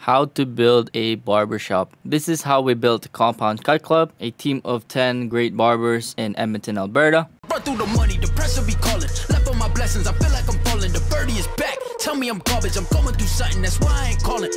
how to build a barbershop. This is how we built Compound Cut Club, a team of 10 great barbers in Edmonton, Alberta. Through the money, the be calling. Left on my blessings, I feel like I'm falling. The birdie is back. Tell me I'm garbage, I'm going through something, that's why I ain't calling.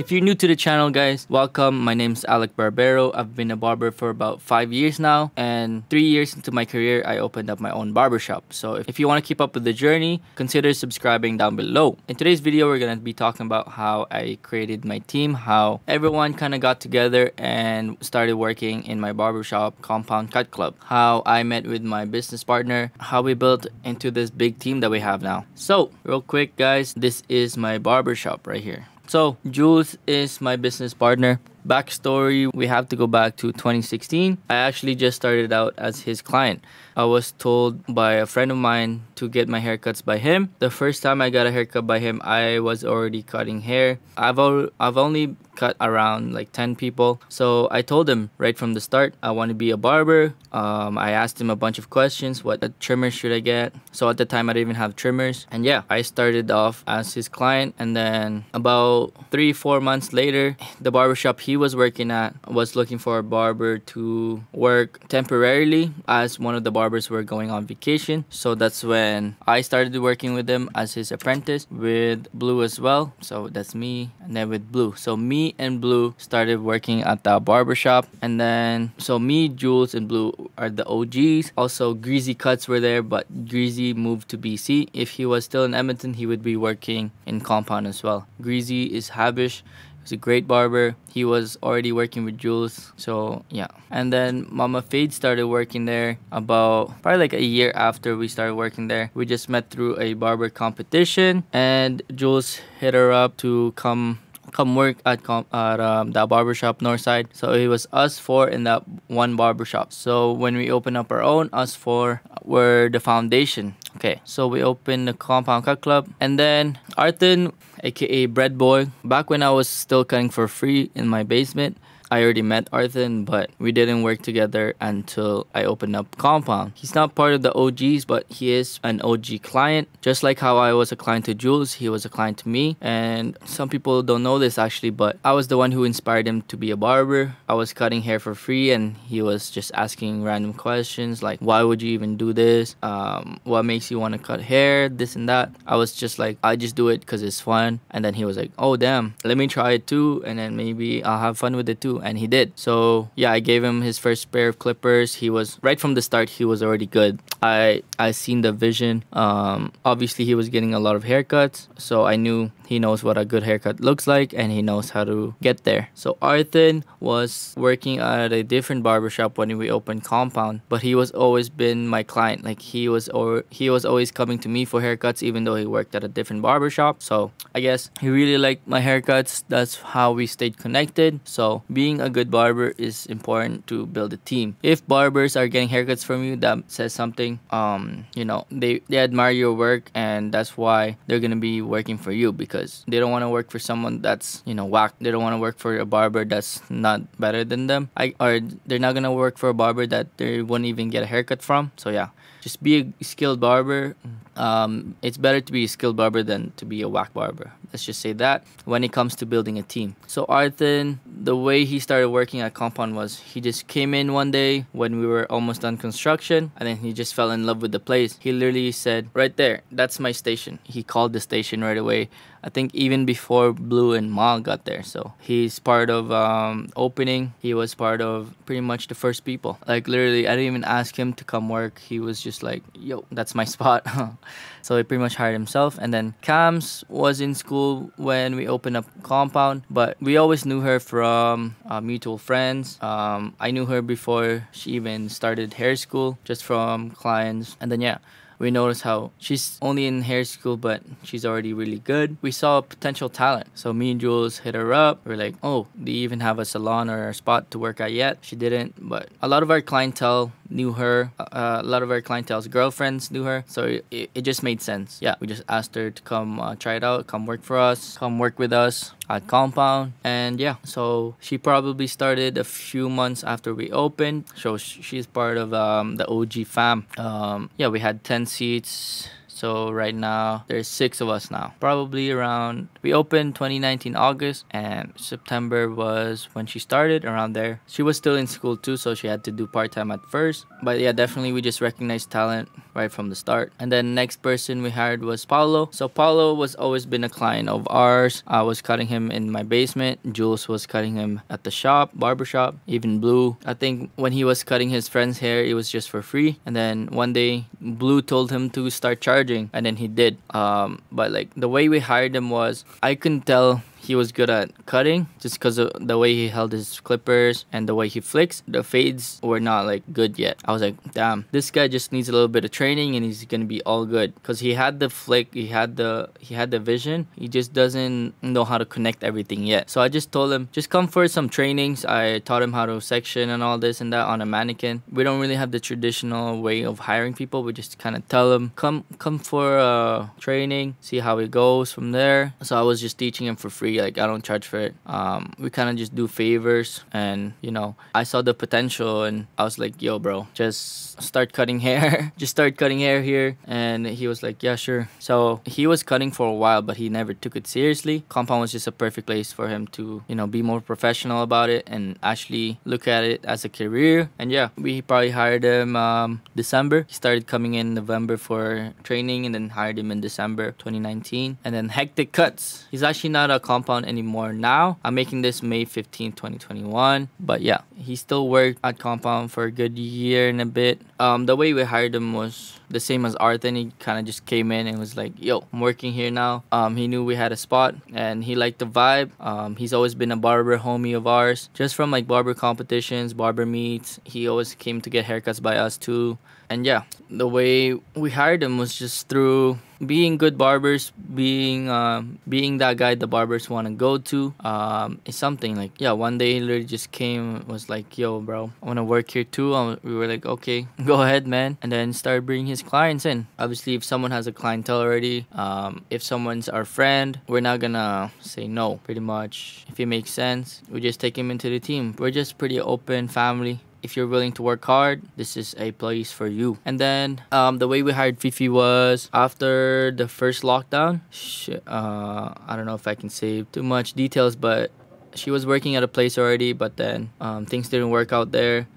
If you're new to the channel, guys, welcome. My name is Alec Barbero. I've been a barber for about five years now, and three years into my career, I opened up my own barbershop. So if you want to keep up with the journey, consider subscribing down below. In today's video, we're going to be talking about how I created my team, how everyone kind of got together and started working in my barbershop, Compound Cut Club, how I met with my business partner, how we built into this big team that we have now. So, real quick, guys, this is my barbershop right here. So, Jules is my business partner. Backstory we have to go back to 2016. I actually just started out as his client. I was told by a friend of mine to get my haircuts by him. The first time I got a haircut by him, I was already cutting hair. I've, al- I've only cut around like 10 people. So I told him right from the start, I want to be a barber. Um, I asked him a bunch of questions. What trimmers should I get? So at the time, I didn't even have trimmers. And yeah, I started off as his client. And then about three, four months later, the barbershop he was working at was looking for a barber to work temporarily as one of the barbers were going on vacation. So that's when I started working with him as his apprentice with Blue as well. So that's me and then with Blue. So me and Blue started working at the barbershop and then so me, Jules and Blue are the OGs. Also Greasy Cuts were there but Greasy moved to BC. If he was still in Edmonton, he would be working in Compound as well. Greasy is Habish He's a great barber. He was already working with Jules. So yeah. And then Mama Fe started working there about probably like a year after we started working there. We just met through a barber competition and Jules hit her up to come come work at com- at um, that barbershop Northside. So it was us four in that one barbershop. So when we opened up our own, us four were the foundation. Okay, so we opened the Compound Cut Club, and then Arthon, aka Bread Boy, back when I was still cutting for free in my basement. I already met Arthon, but we didn't work together until I opened up Compound. He's not part of the OGs, but he is an OG client. Just like how I was a client to Jules, he was a client to me. And some people don't know this actually, but I was the one who inspired him to be a barber. I was cutting hair for free, and he was just asking random questions like, why would you even do this? Um, what makes you want to cut hair? This and that. I was just like, I just do it because it's fun. And then he was like, oh, damn, let me try it too. And then maybe I'll have fun with it too and he did. So yeah, I gave him his first pair of clippers. He was right from the start. He was already good. I I seen the vision. Um, obviously he was getting a lot of haircuts, so I knew he knows what a good haircut looks like and he knows how to get there. So Arthon was working at a different barbershop when we opened Compound, but he was always been my client. Like he was or he was always coming to me for haircuts even though he worked at a different barbershop. So I guess he really liked my haircuts. That's how we stayed connected. So being a good barber is important to build a team. If barbers are getting haircuts from you, that says something. Um, you know, they, they admire your work and that's why they're gonna be working for you because because they don't want to work for someone that's you know whack. They don't want to work for a barber that's not better than them. I or they're not gonna work for a barber that they wouldn't even get a haircut from. So yeah, just be a skilled barber. Um, it's better to be a skilled barber than to be a whack barber. Let's just say that when it comes to building a team. So Arthon, the way he started working at Compound was he just came in one day when we were almost done construction and then he just fell in love with the place. He literally said, right there, that's my station. He called the station right away. I think even before Blue and Ma got there. So he's part of um, opening. He was part of pretty much the first people. Like literally, I didn't even ask him to come work. He was just like, yo, that's my spot. so he pretty much hired himself. And then Cams was in school when we opened up Compound, but we always knew her from uh, mutual friends. Um, I knew her before she even started hair school, just from clients. And then yeah, we noticed how she's only in hair school, but she's already really good. We saw potential talent. So me and Jules hit her up. We are like, oh, do you even have a salon or a spot to work at yet? She didn't, but a lot of our clientele knew her. Uh, a lot of our clientele's girlfriends knew her. So it, it just made sense. Yeah, we just asked her to come uh, try it out, come work for us, come work with us at Compound. And yeah, so she probably started a few months after we opened. So she's part of um, the OG fam. Um, yeah, we had 10 seats So right now there's six of us now. Probably around we opened 2019 August and September was when she started around there. She was still in school too, so she had to do part time at first. But yeah, definitely we just recognized talent right from the start. And then next person we hired was Paolo. So Paolo was always been a client of ours. I was cutting him in my basement. Jules was cutting him at the shop, barber shop. Even Blue. I think when he was cutting his friend's hair, it was just for free. And then one day Blue told him to start charging, and then he did. Um, but like the way we hired him was, I couldn't tell he was good at cutting just because of the way he held his clippers and the way he flicks. The fades were not like good yet. I was like, damn, this guy just needs a little bit of training and he's gonna be all good. Cause he had the flick, he had the he had the vision. He just doesn't know how to connect everything yet. So I just told him, just come for some trainings. I taught him how to section and all this and that on a mannequin. We don't really have the traditional way of hiring people. We just kind of tell them, come come for a training, see how it goes from there. So I was just teaching him for free free. Like I don't charge for it. Um, we kind of just do favors, and you know, I saw the potential, and I was like, "Yo, bro, just start cutting hair. just start cutting hair here." And he was like, "Yeah, sure." So he was cutting for a while, but he never took it seriously. Compound was just a perfect place for him to, you know, be more professional about it and actually look at it as a career. And yeah, we probably hired him um, December. He started coming in November for training, and then hired him in December 2019. And then hectic cuts. He's actually not a comp compound anymore now. I'm making this May 15, 2021. But yeah, he still worked at compound for a good year and a bit. Um, the way we hired him was the same as Arthon. He kind of just came in and was like, "Yo, I'm working here now." Um, he knew we had a spot and he liked the vibe. Um, he's always been a barber homie of ours, just from like barber competitions, barber meets. He always came to get haircuts by us too. And yeah, the way we hired him was just through being good barbers, being um, being that guy the barbers want to go to. Um, it's something like yeah. One day he literally just came was like, "Yo, bro, I want to work here too." Um, we were like, "Okay, go ahead, man," and then started bringing his clients in. Obviously, if someone has a clientele already, um, if someone's our friend, we're not gonna say no. Pretty much, if it makes sense, we just take him into the team. We're just pretty open family if you're willing to work hard, this is a place for you. And then um, the way we hired Fifi was after the first lockdown. She, uh, I don't know if I can say too much details, but she was working at a place already, but then um, things didn't work out there.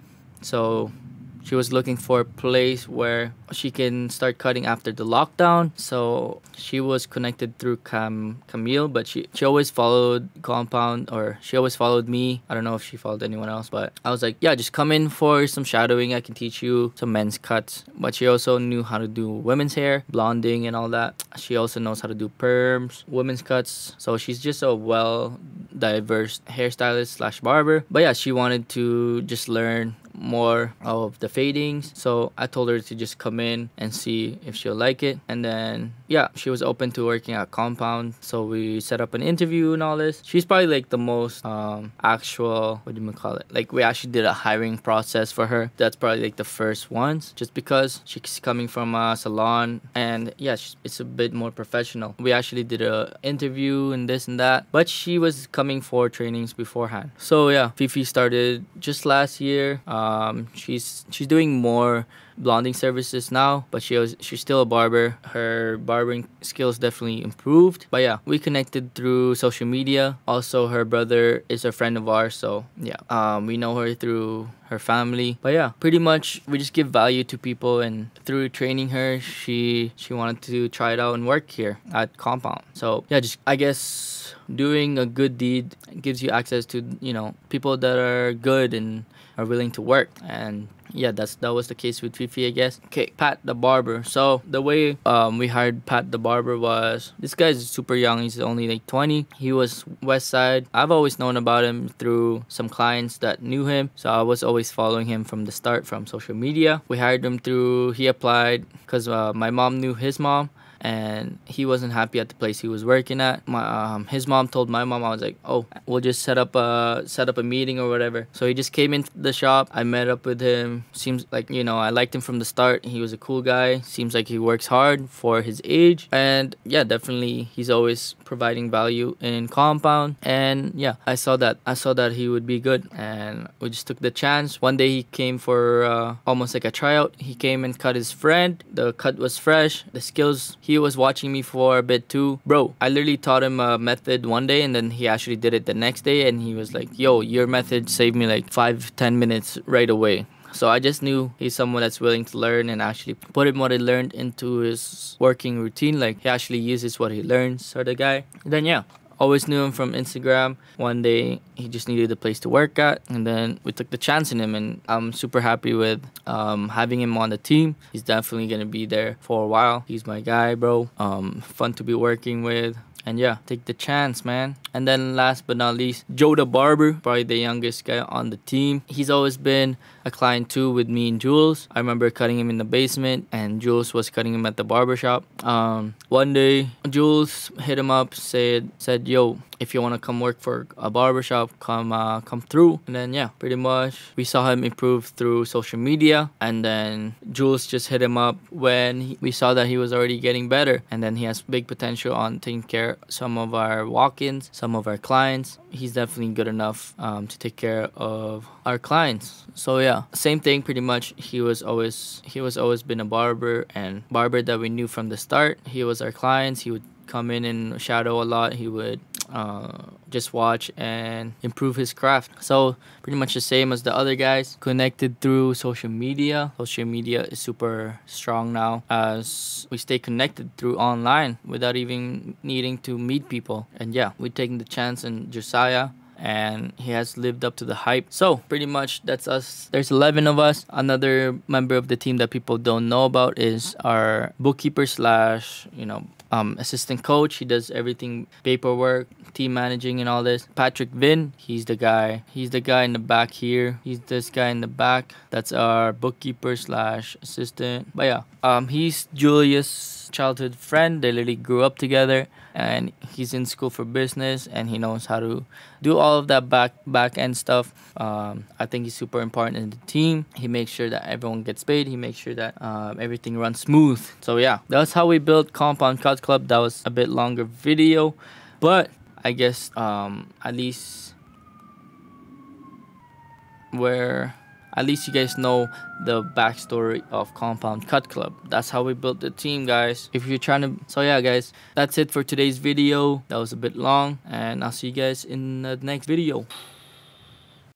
So she was looking for a place where she can start cutting after the lockdown. So she was connected through Cam Camille, but she, she always followed Compound or she always followed me. I don't know if she followed anyone else, but I was like, yeah, just come in for some shadowing. I can teach you some men's cuts. But she also knew how to do women's hair, blonding, and all that. She also knows how to do perms, women's cuts. So she's just a well diverse hairstylist slash barber. But yeah, she wanted to just learn more of the fadings. So I told her to just come in and see if she'll like it. And then, yeah, she was open to working at Compound. So we set up an interview and all this. She's probably like the most um, actual, what do you call it? Like we actually did a hiring process for her. That's probably like the first ones just because she's coming from a salon and yeah, it's a bit more professional. We actually did a interview and this and that, but she was coming for trainings beforehand. So yeah, Fifi started just last year. Um, um, she's she's doing more blonding services now, but she was she's still a barber. Her barbering skills definitely improved. But yeah, we connected through social media. Also, her brother is a friend of ours, so yeah, um, we know her through her family. But yeah, pretty much we just give value to people, and through training her, she she wanted to try it out and work here at Compound. So yeah, just I guess doing a good deed gives you access to you know people that are good and are willing to work and yeah that's that was the case with fifi i guess. Okay pat the barber. So the way um, we hired pat the barber was this guy's super young he's only like 20 he was west side. I've always known about him through some clients that knew him so i was always following him from the start from social media. We hired him through he applied because uh, my mom knew his mom and he wasn't happy at the place he was working at. My um, his mom told my mom I was like, oh, we'll just set up a set up a meeting or whatever. So he just came into the shop. I met up with him. Seems like you know I liked him from the start. He was a cool guy. Seems like he works hard for his age, and yeah, definitely he's always providing value in compound. And yeah, I saw that I saw that he would be good, and we just took the chance. One day he came for uh, almost like a tryout. He came and cut his friend. The cut was fresh. The skills he was watching me for a bit too, bro. I literally taught him a method one day, and then he actually did it the next day, and he was like, "Yo, your method saved me like five, ten minutes right away." So I just knew he's someone that's willing to learn and actually put in what he learned into his working routine. Like he actually uses what he learns, sort of guy. Then yeah, always knew him from Instagram. One day he just needed a place to work at, and then we took the chance in him, and I'm super happy with um, having him on the team. He's definitely gonna be there for a while. He's my guy, bro. Um, fun to be working with. And yeah, take the chance, man. And then last but not least, the Barber, probably the youngest guy on the team. He's always been a client too with me and Jules. I remember cutting him in the basement and Jules was cutting him at the barbershop. Um, one day, Jules hit him up, said, said, yo, if you want to come work for a barbershop, come uh, come through. And then yeah, pretty much we saw him improve through social media. And then Jules just hit him up when he, we saw that he was already getting better. And then he has big potential on taking care some of our walk-ins, some of our clients. He's definitely good enough um, to take care of our clients. So yeah, same thing pretty much. He was always he was always been a barber and barber that we knew from the start. He was our clients. He would come in and shadow a lot. He would uh, just watch and improve his craft. So pretty much the same as the other guys. Connected through social media. Social media is super strong now as we stay connected through online without even needing to meet people. And yeah, we're taking the chance in Josiah and he has lived up to the hype. So pretty much that's us. There's 11 of us. Another member of the team that people don't know about is our bookkeeper slash you know um, assistant coach. He does everything paperwork, team managing, and all this. Patrick Vin, he's the guy. He's the guy in the back here. He's this guy in the back. That's our bookkeeper slash assistant. But yeah, um, he's Julius' childhood friend. They literally grew up together, and he's in school for business, and he knows how to do all of that back back end stuff. Um, I think he's super important in the team. He makes sure that everyone gets paid. He makes sure that um, everything runs smooth. So yeah, that's how we built Compound Cut Club. That was a bit longer video, but I guess um, at least where at least you guys know the backstory of Compound Cut Club. That's how we built the team, guys. If you're trying to... So yeah, guys, that's it for today's video. That was a bit long, and I'll see you guys in the next video.